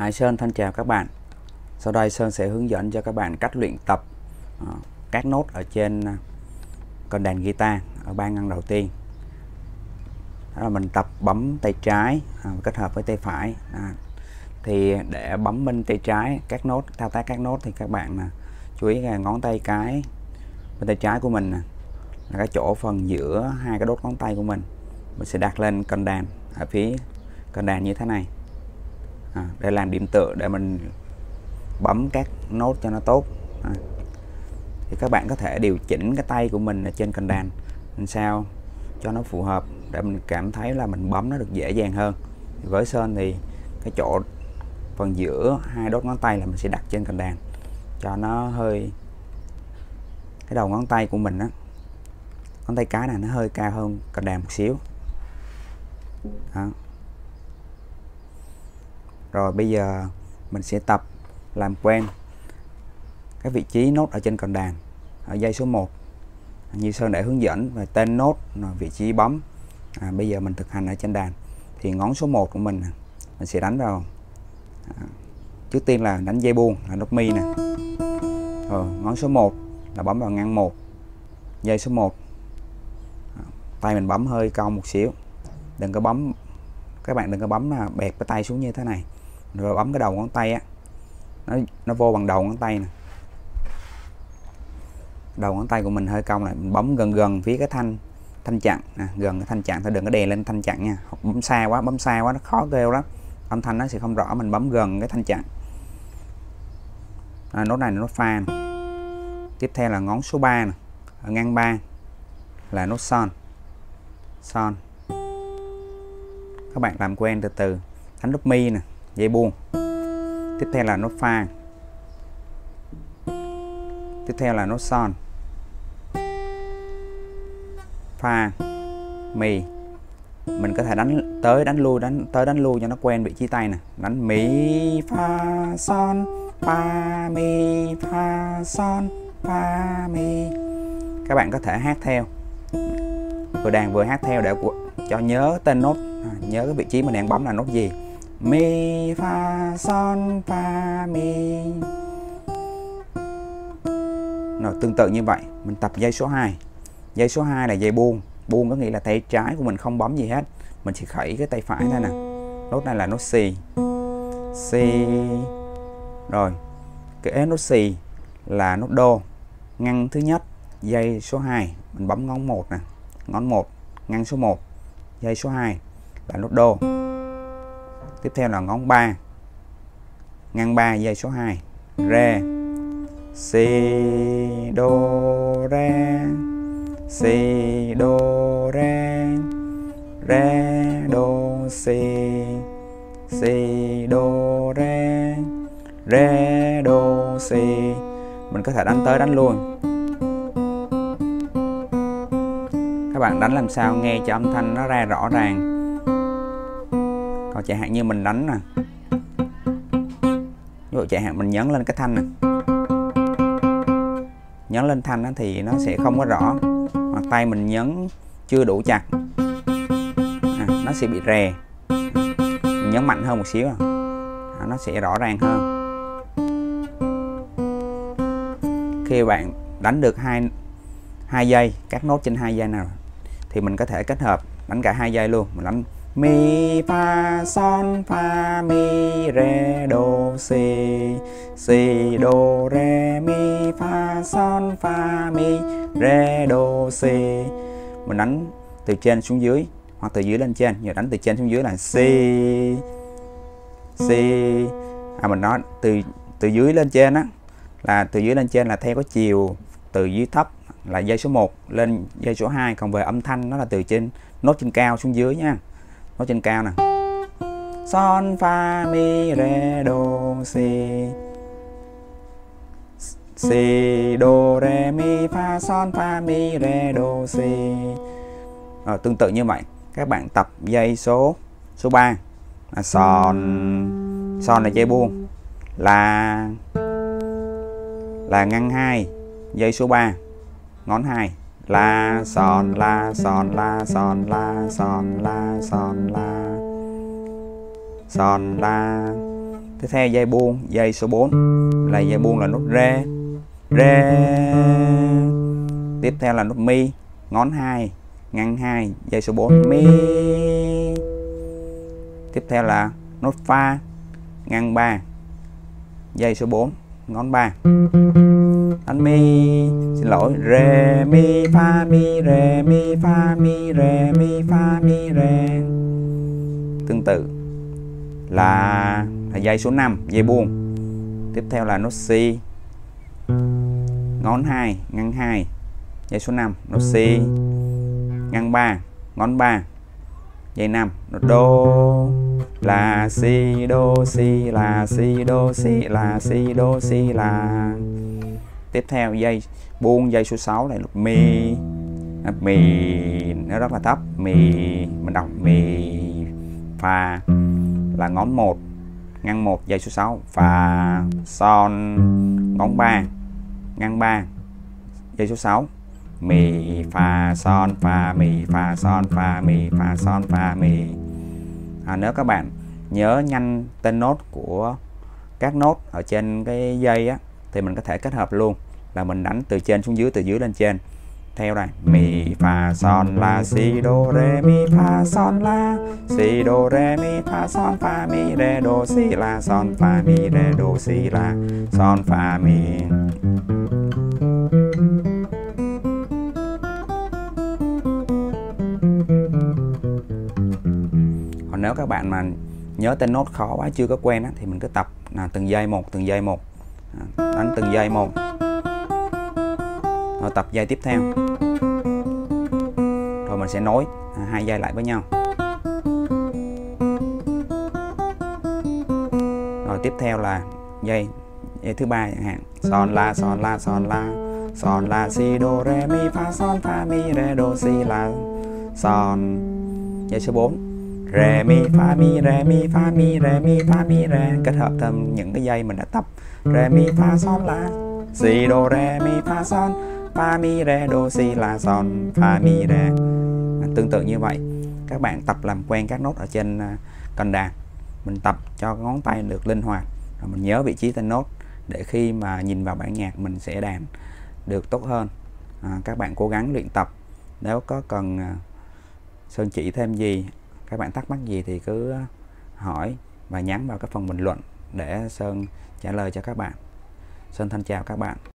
Hải Sơn thân chào các bạn. Sau đây Sơn sẽ hướng dẫn cho các bạn cách luyện tập ờ, các nốt ở trên ờ, con đàn guitar ở ba ngăn đầu tiên. Đó là mình tập bấm tay trái ờ, kết hợp với tay phải. À, thì để bấm bên tay trái các nốt thao tác các nốt thì các bạn chú ý là ngón tay cái bên tay trái của mình là cái chỗ phần giữa hai cái đốt ngón tay của mình mình sẽ đặt lên con đàn ở phía con đàn như thế này à, để làm điểm tựa để mình bấm các nốt cho nó tốt. À. thì các bạn có thể điều chỉnh cái tay của mình ở trên cần đàn làm sao cho nó phù hợp để mình cảm thấy là mình bấm nó được dễ dàng hơn. Với sơn thì cái chỗ phần giữa hai đốt ngón tay là mình sẽ đặt trên cần đàn cho nó hơi cái đầu ngón tay của mình á ngón tay cái này nó hơi cao hơn cần đàn một xíu. Đó rồi bây giờ mình sẽ tập làm quen cái vị trí nốt ở trên cần đàn ở dây số 1 như Sơn đã hướng dẫn về tên nốt vị trí bấm. À, bây giờ mình thực hành ở trên đàn. Thì ngón số 1 của mình mình sẽ đánh vào à, trước tiên là đánh dây buông là nốt mi nè. Rồi ngón số 1 là bấm vào ngăn 1 dây số 1 à, tay mình bấm hơi cong một xíu. Đừng có bấm các bạn đừng có bấm là bẹt cái tay xuống như thế này rồi bấm cái đầu ngón tay á. Nó nó vô bằng đầu ngón tay nè. Đầu ngón tay của mình hơi cong lại mình bấm gần gần phía cái thanh thanh chặn. À, gần cái thanh chặn thôi đừng có đè lên thanh chặn nha. Hoặc bấm xa quá bấm xa quá nó khó kêu lắm. Âm thanh nó sẽ không rõ mình bấm gần cái thanh chặn. À, nốt này là pha này. tiếp theo là ngón số 3 nè ở ngang 3 là nốt son. Son. Các bạn làm quen từ từ. Thánh nốt mi nè dây buông. Tiếp theo là nốt pha tiếp theo là nốt son. Pha mì. Mình có thể đánh tới đánh lui, đánh tới đánh lui cho nó quen vị trí tay nè. Đánh mi pha, son. Pha mi pha, son. Pha mi các bạn có thể hát theo. Vừa đàn vừa hát theo để cho nhớ tên nốt. À, nhớ cái vị trí mình đang bấm là nốt gì mi, fa, son, fa, mi. Rồi, tương tự như vậy, mình tập dây số 2 dây số 2 là dây buông. Buông có nghĩa là tay trái của mình không bấm gì hết. Mình chỉ khẩy cái tay phải thôi nè. Nốt này là nốt C C rồi, cái nốt C là nốt đô. Ngăn thứ nhất, dây số 2 mình bấm ngón 1 nè. Ngón 1 ngăn số 1 dây số 2 là nốt đô tiếp theo là ngón 3 ngang 3 dây số 2 re. Si, đô, re. Si, đô, re. Re, đô, si. Si, đô, re. Re, đô, si. Mình có thể đánh tới đánh luôn. Các bạn đánh làm sao nghe cho âm thanh nó ra rõ ràng còn chẳng hạn như mình đánh nè. Ví dụ chẳng hạn mình nhấn lên cái thanh nè. Nhấn lên thanh thì nó sẽ không có rõ. Hoặc tay mình nhấn chưa đủ chặt. À, nó sẽ bị rè. Mình nhấn mạnh hơn một xíu à. à, nó sẽ rõ ràng hơn. Khi bạn đánh được hai hai giây các nốt trên hai giây nào thì mình có thể kết hợp đánh cả hai giây luôn. Mình đánh mi, fa, son, fa, mi, re, do, si. Si, do, re, mi, fa, son, fa, mi, re, do, si. Mình đánh từ trên xuống dưới, hoặc từ dưới lên trên. Giờ đánh từ trên xuống dưới là si. Si. À mình nói từ từ dưới lên trên á, là từ dưới lên trên là theo có chiều từ dưới thấp, là dây số 1 lên dây số 2 còn về âm thanh nó là từ trên, nốt trên cao xuống dưới nha nốt trên cao nè. Son, fa, mi, re, do, si. Si, do, re, mi, fa, son, fa, mi, re, do, si. Rồi, tương tự như vậy. Các bạn tập dây số số 3 là son. Son là dây buông. Là là ngăn hai, dây số 3 ngón 2 la, son la son la son la son la son la. Son, la. Tiếp theo dây buông, dây số 4 là dây buông là nốt rê. Rê. Tiếp theo là nốt mi. Ngón 2 ngăn 2 dây số 4 mi. Tiếp theo là nốt pha ngăn 3 dây số 4 ngón 3 đánh mi xin lỗi. Re mi fa mi re mi fa mi re mi fa mi re. Tương tự. Là, là dây số 5 dây buông. Tiếp theo là nốt si ngón 2 ngăn 2 dây số 5 nốt si ngăn 3 ngón 3 dây 5 nốt đô là si đô si là si đô si là si đô si là tiếp theo dây, buông dây số 6 này, lục mi. À, mi, nó rất là thấp. Mi, mình đọc mi, fa là ngón 1 ngăn 1 dây số 6 fa, son, ngón 3 ngăn 3 dây số 6 mi fa son fa mi fa son fa mi fa son fa mi. À, nếu các bạn nhớ nhanh tên nốt của các nốt ở trên cái dây á thì mình có thể kết hợp luôn là mình đánh từ trên xuống dưới từ dưới lên trên. Theo này mi fa son la si do re mi fa son la si do re mi fa son fa mi re do si la son fa mi re do si la son fa mi. Nếu các bạn mà nhớ tên nốt khó quá chưa có quen á, thì mình cứ tập là từng giây một từng giây một. À, đánh từng giây một. Rồi tập dây tiếp theo. Rồi mình sẽ nối à, hai dây lại với nhau. Rồi tiếp theo là dây dây thứ ba chẳng hạn. Son la son la son la. Son la si do re mi fa son fa mi re do si la. Son dây số 4 re mi fa mi re mi fa mi re mi fa mi re. Kết hợp thêm những cái dây mình đã tập. Re mi fa son la. Si do re mi fa son fa mi re do si la son fa mi re. Tương tự như vậy. Các bạn tập làm quen các nốt ở trên à, cần đàn. Mình tập cho ngón tay được linh hoạt. Rồi mình nhớ vị trí tên nốt để khi mà nhìn vào bản nhạc mình sẽ đàn được tốt hơn. À, các bạn cố gắng luyện tập. Nếu có cần à, sơn chỉ thêm gì các bạn thắc mắc gì thì cứ ờ, hỏi và nhắn vào cái phần bình luận để sơn trả lời cho các bạn. Sơn thân chào các bạn.